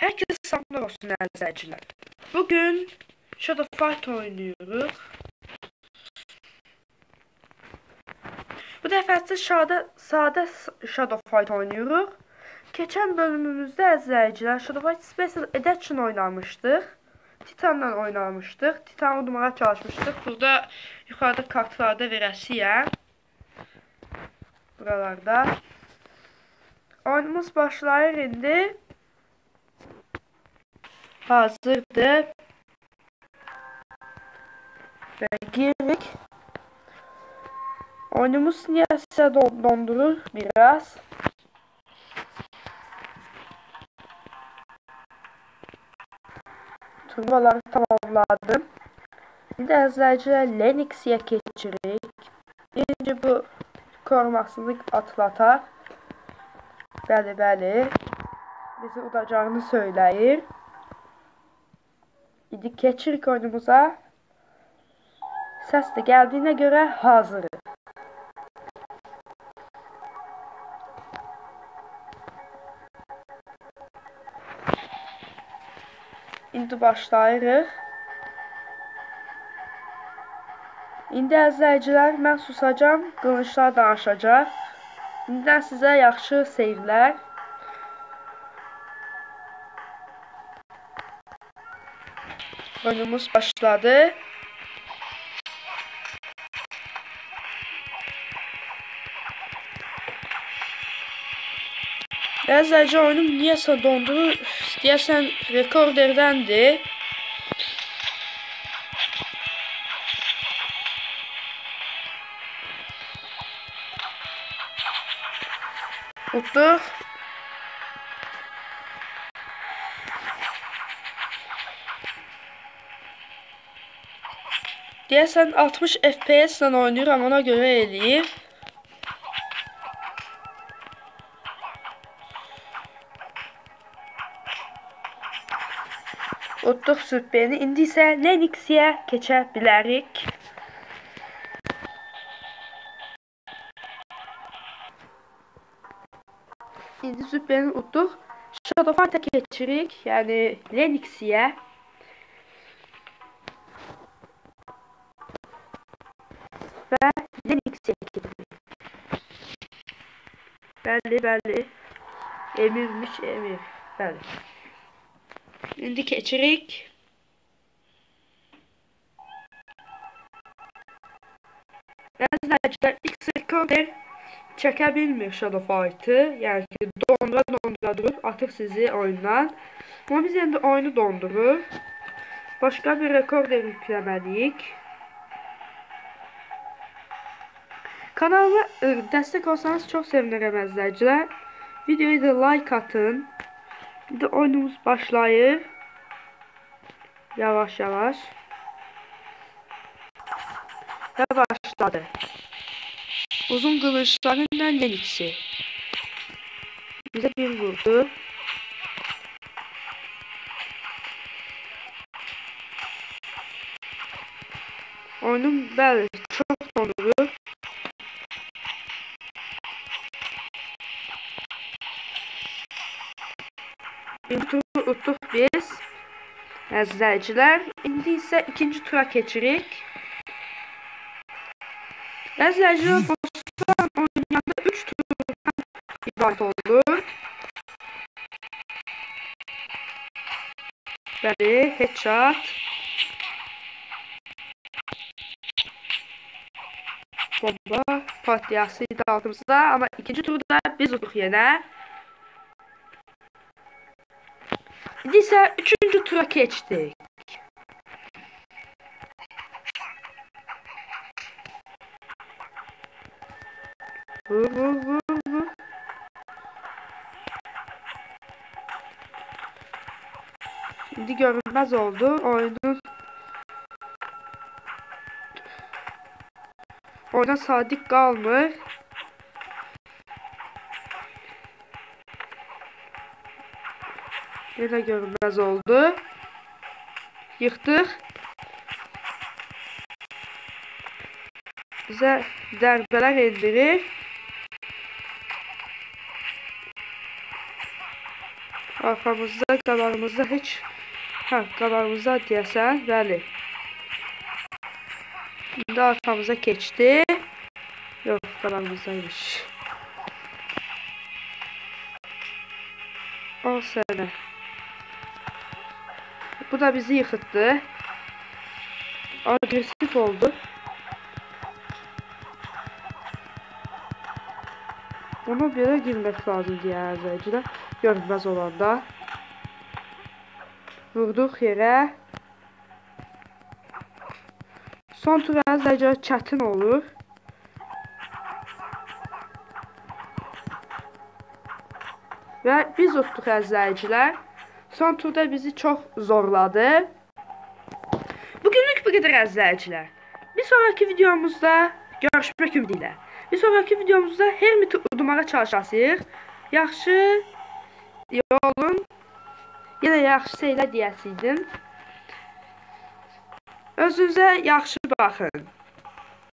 Herkes selamlar olsun değerli izleyiciler. Bugün Shadow Fight oynuyoruz. Bu defa ise sade, sade Shadow Fight oynuyoruz. Geçen bölümümüzde izleyiciler Shadow Fight Special Edition oynamıştık. Titan'la oynamıştık. Titan vurmaya çalışmıştık. Burada yukarıda kartlarda verəsiyəm. Buralarda. Oyunumuz başlayır indi. Hazırdır. Ve girdik. Oyunumuz niyeyse don dondurur biraz. Turbaları tamamladım. Şimdi izleyiciler Linux'e geçirik. Birinci bu korumasızlık atlatar. Bəli, bəli. Bizi udacağını söyləyir. İndi keçirik oyunumuza. Səs də gəldiyinə görə hazırıq. İndi başlayırıq. İndi əzləyicilər mən susacam, qılınclar danışacaq. İndidən sizə yaxşı seyirlər. Oyunumuz başladı. Əzləyicə oyunum niyəsə dondu. Deyəsən rekorderdəndir. Utduq. Deyəsən 60 FPS ilə oynayıram, ona görə eləyir. Utduq sübbeni. İndi isə Linux'ə keçə bilərik. İndi sübbeni utduq. Shadow Fight'a keçirik. Yəni Linux'ə. Keçirik. Bəli, bəli. Emirmiş, emir. Bəli. İndi keçirik. Əzləcilər X rekorder çəkə bilmir Shadow Fight'ı. Yəni ki, dondura dondura durub atır sizi oyundan. Amma biz indi oyunu dondurur. Başqa bir rekorder yükləməliyik. Kanalıma ə, dəstək olsanız çox sevinirəm əzləcilər. Videoya da like atın. Bir oyunumuz başlayır. Yavaş yavaş. Ve başladı. Uzun kılıçların en deliksi. Bize bir vurdu. Oyunum böyle çok donuru. İnturu utduq biz. Əzizləyicilər, indi isə ikinci tura keçirik. Əzizləyicilər, bosslar oynayanda 3 turdan ibarət olur. Bəli, headshot. Bomba partiyası idi altımızda, amma ikinci turda biz utduq yenə. İsə üçüncü tura vur. Şimdi görünmez oldu. Oyunun Oyuna sadik qalmır. Yine görünmez oldu. Yıktık. Bize darbeler indirir. Arxamızda, qabağımızda heç hə, qabağımızda deyəsən, bəli. İndi arxamıza keçdi. Yox, qabağımızdaymış. Al sənə. Bu da bizi yıxıtdı. Agresif oldu. Ona belə girmək lazımdır yəni əvvəlcədən. Görünməz olanda. Vurduq yerə. Son tur əvvəlcə çətin olur. Və biz utduq əzləyicilər. Son turda bizi çox zorladı. Bugünlük bu qədər əzləyicilər. Bir sonraki videomuzda görüşmək ümidi ilə. Bir sonraki videomuzda Hermit udmağa çalışacağıq. Yaxşı yolun yenə yaxşı şeylər deyəsiydim. Özünüzə yaxşı baxın.